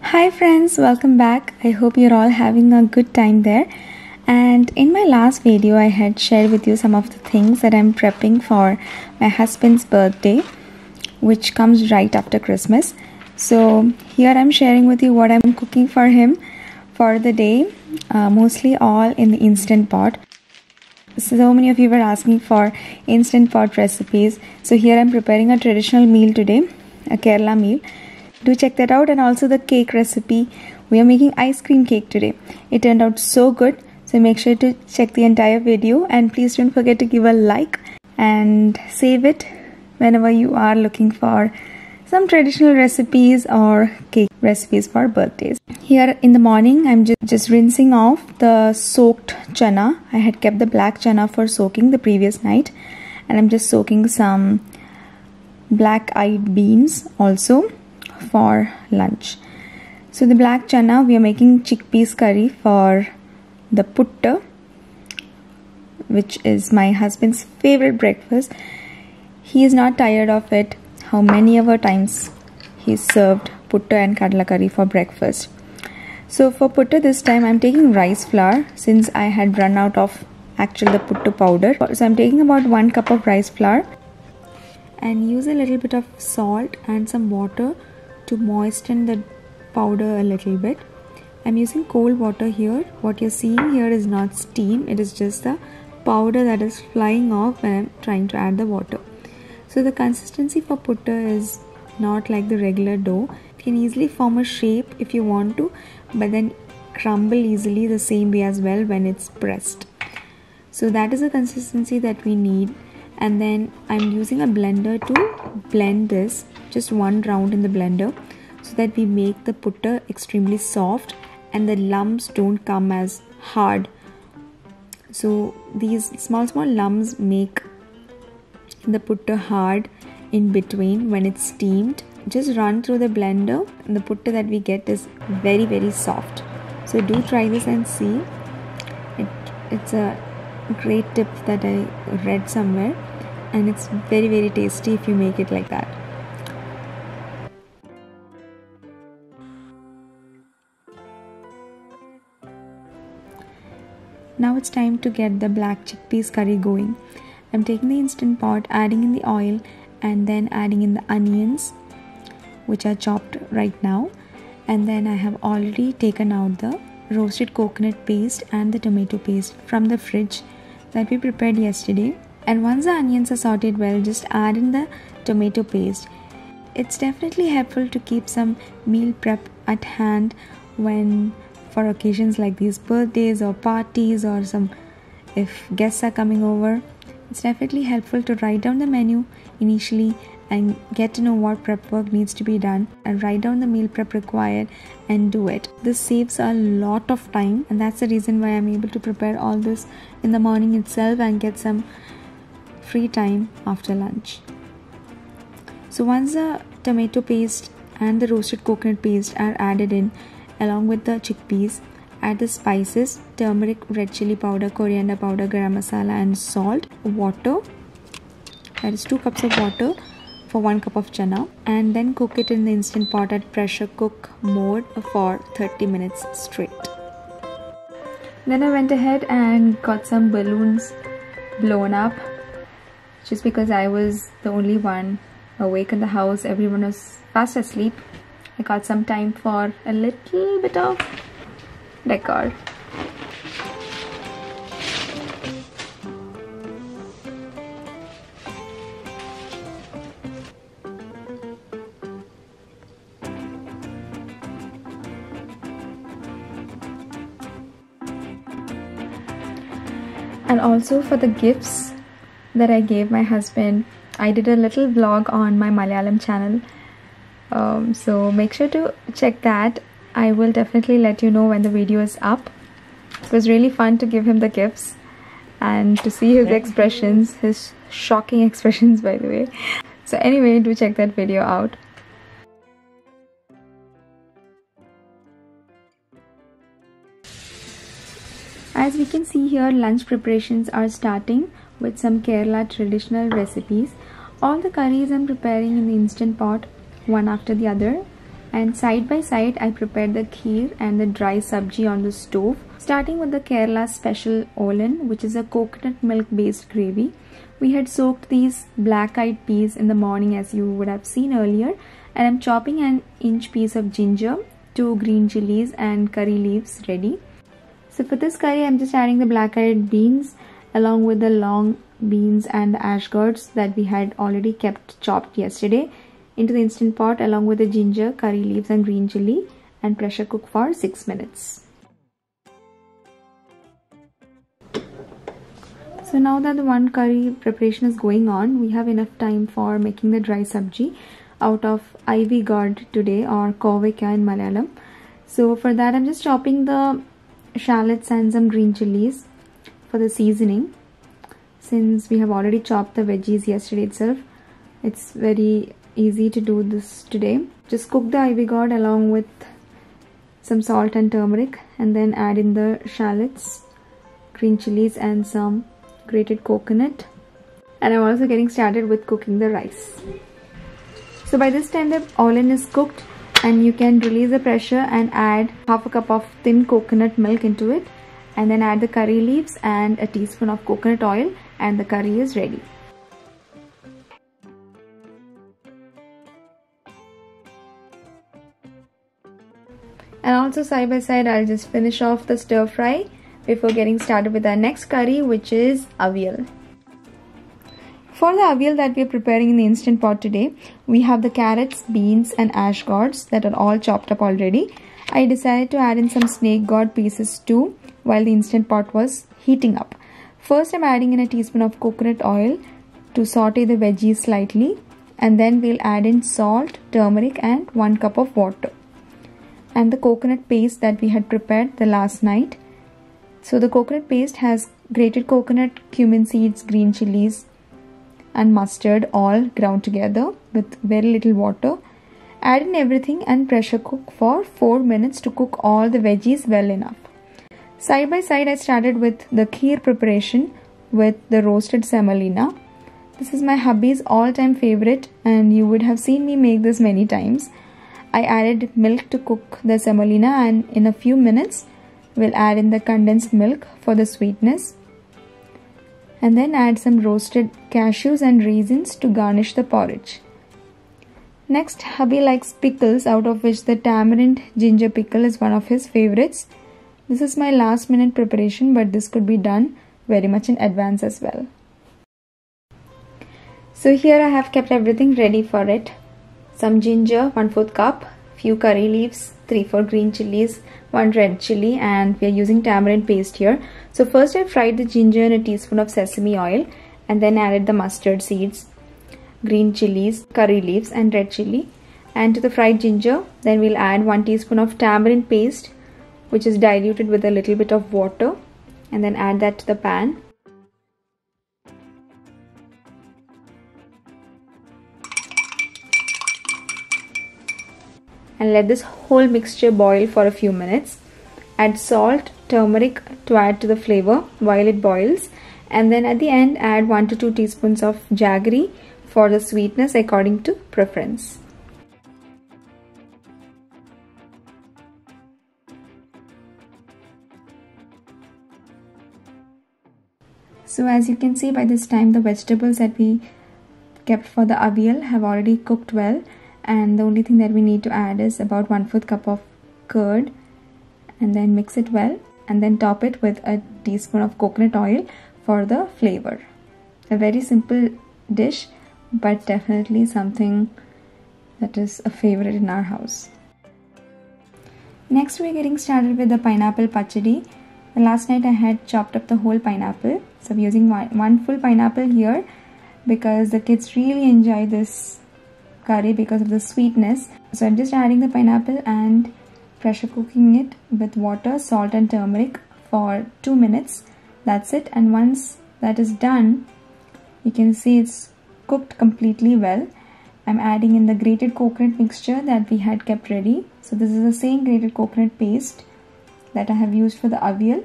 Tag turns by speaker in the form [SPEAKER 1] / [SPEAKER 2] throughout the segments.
[SPEAKER 1] Hi, friends, welcome back. I hope you're all having a good time there. And in my last video, I had shared with you some of the things that I'm prepping for my husband's birthday, which comes right after Christmas. So, here I'm sharing with you what I'm cooking for him for the day, uh, mostly all in the instant pot. So, many of you were asking for instant pot recipes. So, here I'm preparing a traditional meal today, a Kerala meal do check that out and also the cake recipe. We are making ice cream cake today. It turned out so good. So make sure to check the entire video and please don't forget to give a like and save it whenever you are looking for some traditional recipes or cake recipes for birthdays. Here in the morning i'm just, just rinsing off the soaked chana. I had kept the black chana for soaking the previous night and i'm just soaking some black eyed beans also for lunch. So the black chana we are making chickpeas curry for the putta which is my husband's favorite breakfast. He is not tired of it. How many other times he served putta and kadla curry for breakfast. So for putta this time I'm taking rice flour since I had run out of actual the putta powder. So I'm taking about 1 cup of rice flour and use a little bit of salt and some water to moisten the powder a little bit. I'm using cold water here. What you're seeing here is not steam. It is just the powder that is flying off when I'm trying to add the water. So the consistency for putta is not like the regular dough. It can easily form a shape if you want to but then crumble easily the same way as well when it's pressed. So that is the consistency that we need. And then I'm using a blender to blend this just one round in the blender so that we make the putta extremely soft and the lumps don't come as hard. So these small small lumps make the putta hard in between when it's steamed. Just run through the blender and the putta that we get is very very soft. So do try this and see. It, it's a great tip that i read somewhere and it's very very tasty if you make it like that now it's time to get the black chickpeas curry going. I'm taking the instant pot adding in the oil and then adding in the onions which are chopped right now. And then i have already taken out the roasted coconut paste and the tomato paste from the fridge that we prepared yesterday. And once the onions are sauteed well just add in the tomato paste. It's definitely helpful to keep some meal prep at hand when for occasions like these birthdays or parties or some if guests are coming over it's definitely helpful to write down the menu initially and get to know what prep work needs to be done and write down the meal prep required and do it. This saves a lot of time, and that's the reason why I'm able to prepare all this in the morning itself and get some free time after lunch. So once the tomato paste and the roasted coconut paste are added in along with the chickpeas, add the spices, turmeric, red chili powder, coriander powder, garam masala and salt, water. That is 2 cups of water for 1 cup of chana and then cook it in the instant pot at pressure cook mode for 30 minutes straight. Then I went ahead and got some balloons blown up just because I was the only one awake in the house. Everyone was fast asleep. I got some time for a little bit of decor. and also for the gifts that I gave my husband. I did a little vlog on my Malayalam channel. Um, so make sure to check that. I will definitely let you know when the video is up. It was really fun to give him the gifts and to see his expressions, his shocking expressions by the way. So anyway, do check that video out. As we can see here, lunch preparations are starting with some Kerala traditional recipes. All the curries I'm preparing in the instant pot, one after the other. and side by side I prepared the kheer and the dry sabji on the stove. Starting with the Kerala special olen which is a coconut milk based gravy. We had soaked these black eyed peas in the morning as you would have seen earlier. And I'm chopping an inch piece of ginger two green chilies and curry leaves ready. So for this curry I'm just adding the black eyed beans along with the long beans and the ash gourds that we had already kept chopped yesterday into the instant pot along with the ginger, curry leaves and green chili and pressure cook for 6 minutes. So now that the one curry preparation is going on, we have enough time for making the dry sabji out of ivy gourd today or kovika in Malayalam. So for that I'm just chopping the shallots and some green chilies for the seasoning. Since we have already chopped the veggies yesterday itself, it's very easy to do this today. Just cook the ivy gourd along with some salt and turmeric and then add in the shallots green chilies and some grated coconut. And I'm also getting started with cooking the rice. So by this time the olen is cooked and you can release the pressure and add half a cup of thin coconut milk into it and then add the curry leaves and a teaspoon of coconut oil and the curry is ready and also side by side I'll just finish off the stir fry before getting started with our next curry which is avial. For the avial that we are preparing in the instant pot today, we have the carrots, beans and ash gourds that are all chopped up already. I decided to add in some snake gourd pieces too while the instant pot was heating up. First I'm adding in a teaspoon of coconut oil to saute the veggies slightly and then we'll add in salt, turmeric and 1 cup of water and the coconut paste that we had prepared the last night. So the coconut paste has grated coconut, cumin seeds, green chilies and mustard all ground together with very little water. Add in everything and pressure cook for 4 minutes to cook all the veggies well enough. Side by side I started with the kheer preparation with the roasted semolina. This is my hubby's all time favorite and you would have seen me make this many times. I added milk to cook the semolina and in a few minutes we'll add in the condensed milk for the sweetness and then add some roasted cashews and raisins to garnish the porridge. Next, hubby likes pickles out of which the tamarind ginger pickle is one of his favorites. This is my last minute preparation but this could be done very much in advance as well. So here I have kept everything ready for it some ginger 1 4th cup few curry leaves 3 4 green chilies 1 red chili and we are using tamarind paste here. So first I fried the ginger in a teaspoon of sesame oil and then added the mustard seeds green chilies curry leaves and red chili. And to the fried ginger then we'll add 1 teaspoon of tamarind paste which is diluted with a little bit of water and then add that to the pan and let this whole mixture boil for a few minutes. Add salt, turmeric to add to the flavor while it boils and then at the end add 1 to 2 teaspoons of jaggery for the sweetness according to preference. So as you can see by this time the vegetables that we kept for the avial have already cooked well and the only thing that we need to add is about 1 4th cup of curd. And then mix it well. And then top it with a teaspoon of coconut oil for the flavor. A very simple dish but definitely something that is a favorite in our house. Next we're getting started with the pineapple pachadi. Last night I had chopped up the whole pineapple. So I'm using one, one full pineapple here because the kids really enjoy this curry because of the sweetness. So I'm just adding the pineapple and pressure cooking it with water, salt and turmeric for 2 minutes. That's it and once that is done, you can see it's cooked completely well. I'm adding in the grated coconut mixture that we had kept ready. So this is the same grated coconut paste that I have used for the avial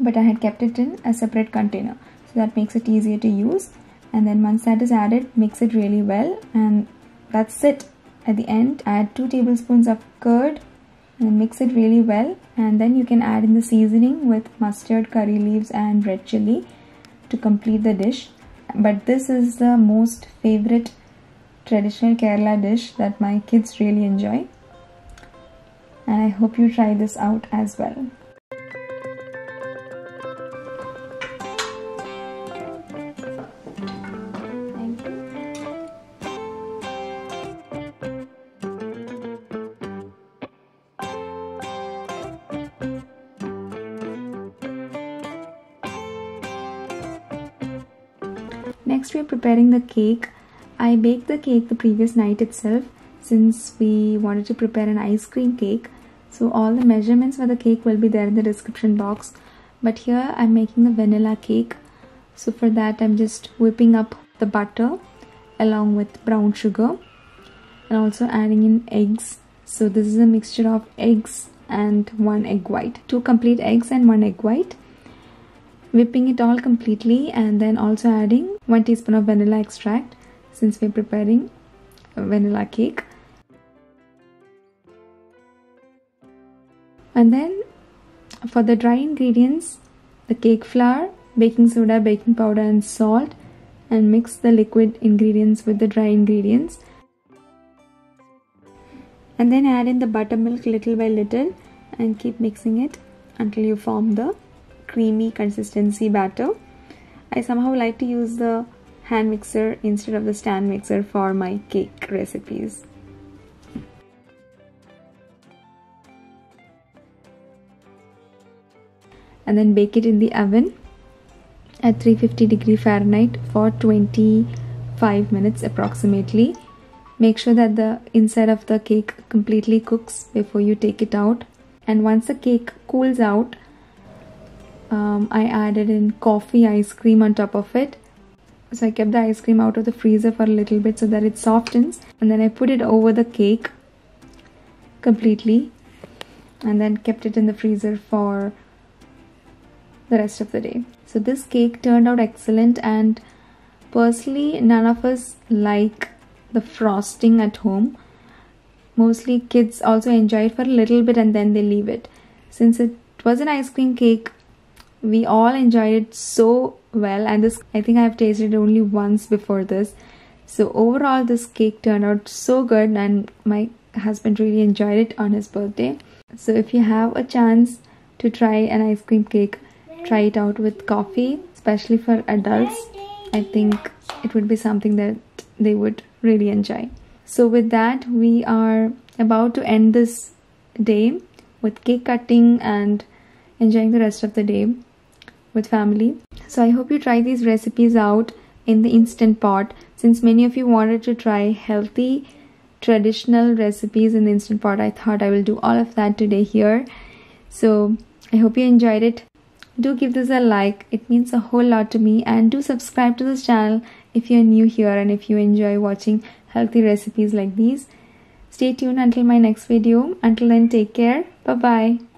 [SPEAKER 1] but I had kept it in a separate container so that makes it easier to use and then once that is added mix it really well. And that's it. At the end add 2 tablespoons of curd and mix it really well. And then you can add in the seasoning with mustard curry leaves and red chili to complete the dish. But this is the most favorite traditional Kerala dish that my kids really enjoy. And I hope you try this out as well. Next we are preparing the cake. I baked the cake the previous night itself since we wanted to prepare an ice cream cake. So all the measurements for the cake will be there in the description box. But here I'm making the vanilla cake. So for that I'm just whipping up the butter along with brown sugar and also adding in eggs. So this is a mixture of eggs and one egg white. Two complete eggs and one egg white whipping it all completely and then also adding 1 teaspoon of vanilla extract since we're preparing vanilla cake. And then for the dry ingredients the cake flour baking soda baking powder and salt and mix the liquid ingredients with the dry ingredients. And then add in the buttermilk little by little and keep mixing it until you form the creamy consistency batter. I somehow like to use the hand mixer instead of the stand mixer for my cake recipes. And then bake it in the oven at 350 degree Fahrenheit for 25 minutes approximately. Make sure that the inside of the cake completely cooks before you take it out. And once the cake cools out, um, I added in coffee ice cream on top of it. So I kept the ice cream out of the freezer for a little bit so that it softens and then I put it over the cake completely and then kept it in the freezer for the rest of the day. So this cake turned out excellent and personally none of us like the frosting at home. Mostly kids also enjoy it for a little bit and then they leave it. Since it was an ice cream cake, we all enjoyed it so well and this I think I've tasted it only once before this. So overall this cake turned out so good and my husband really enjoyed it on his birthday. So if you have a chance to try an ice cream cake try it out with coffee especially for adults. I think it would be something that they would really enjoy. So with that we are about to end this day with cake cutting and enjoying the rest of the day with family. So I hope you try these recipes out in the instant pot since many of you wanted to try healthy traditional recipes in the instant pot. I thought I will do all of that today here. So I hope you enjoyed it. Do give this a like. It means a whole lot to me. And do subscribe to this channel if you're new here and if you enjoy watching healthy recipes like these. Stay tuned until my next video. Until then take care. Bye bye